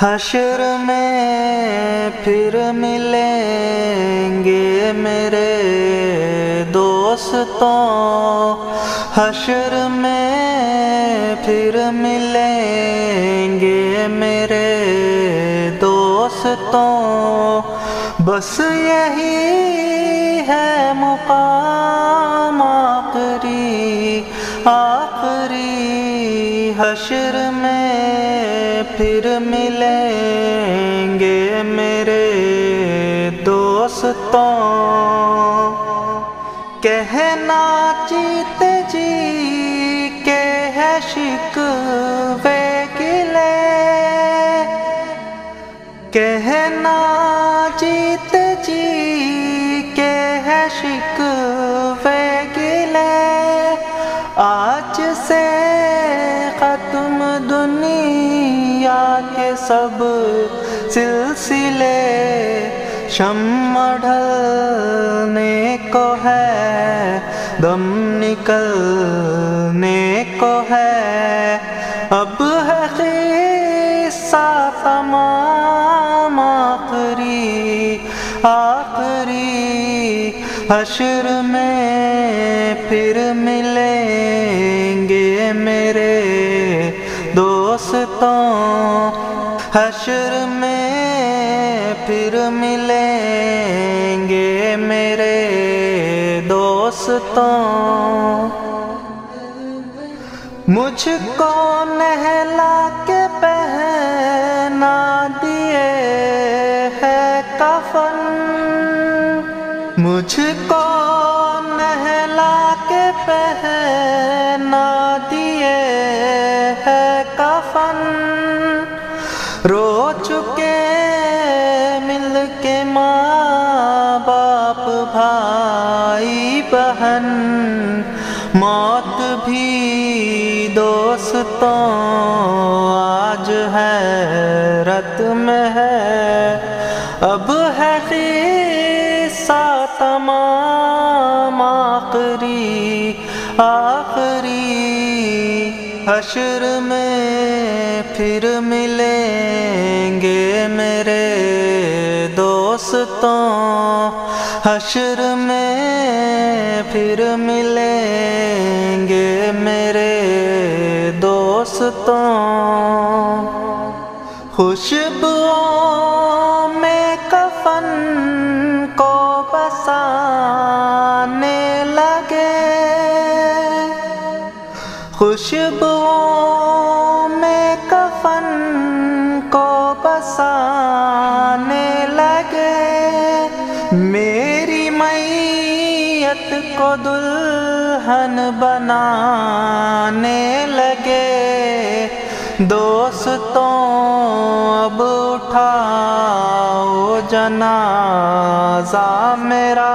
हशर में फिर मिलेंगे मेरे दोस्तों। हशर में फिर मिलेंगे मेरे दोस्तों। बस यही है मुकाम आखरी आखरी हशर में फिर मिलेंगे मेरे दोस्तों। कहना जीते जी के है शिकवे गिले कहना जीत जी सब सिलसिले शम्मा ढलने को है, दम निकलने को है। अब है किस्सा तमाम आखरी आखरी। हशर में फिर मिलेंगे मेरे दोस्तों हशर में फिर मिलेंगे मेरे दोस्तों। मुझको नहला के पहना दिए है कफन। मुझको दोस्तों आज है, रत में है। अब है किस्सा तमाम आखरी आखरी। हशर में फिर मिलेंगे मेरे दोस्तों। हशर में फिर मिलेंगे दोस्तों खुशबुओं में कफन को बसाने लगे। खुशबुओं दुल्हन बनाने लगे। दोस्तों, अब उठाओ जनाजा मेरा।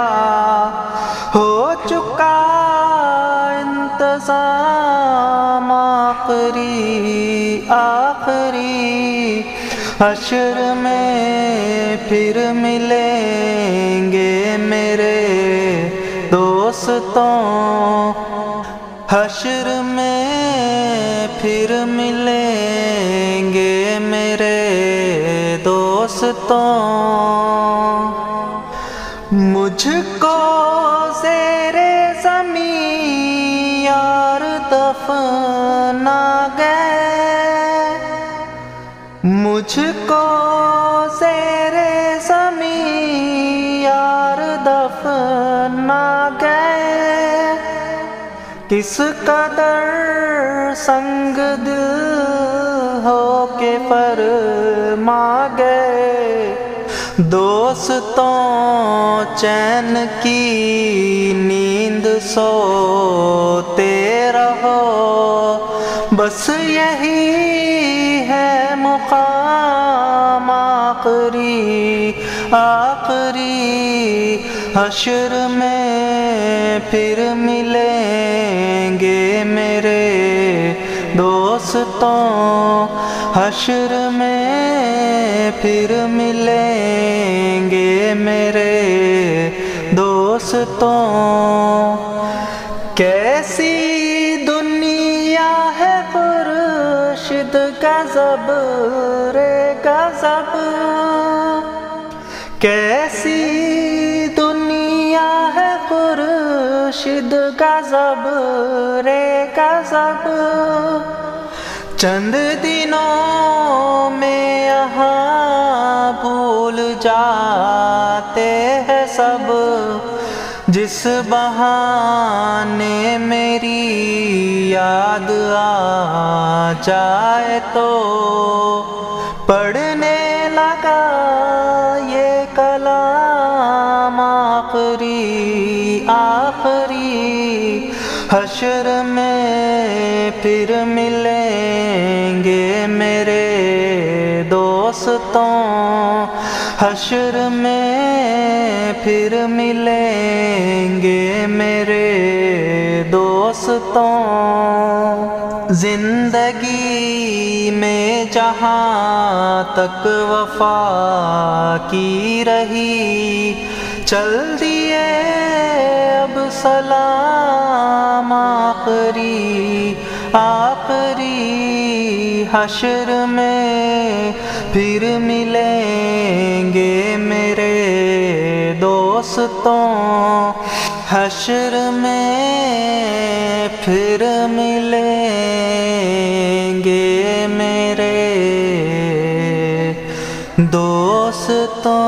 हो चुका इंतज़ाम आखरी आखरी। अशर में फिर मिलेंगे दोस्तों हशर में फिर मिलेंगे मेरे दोस्तों। मुझको जेरे जमी यार दफना गए। मुझको किस कदर संग दिल हो के पर गए दोस्तों, चैन की नींद सोते रहो। बस यही है मुकाम आखरी आखरी हशर में। फिर मिलेंगे मेरे दोस्तों। हशर में फिर मिलेंगे मेरे दोस्तों। कैसी दुनिया है खुर्शिद का जबरे गजब। कैसी खुर्शिद गजब रे गजब चंद दिनों में यहाँ भूल जाते हैं सब। जिस बहाने मेरी याद आ जाए तो हशर में फिर मिलेंगे मेरे दोस्तों। हशर में फिर मिलेंगे मेरे दोस्तों। ज़िंदगी में जहाँ तक वफा की रही, चल दिए सलाम आखरी आखरी हशर में फिर मिलेंगे मेरे दोस्तों। हशर में फिर मिलेंगे मेरे दोस्तों।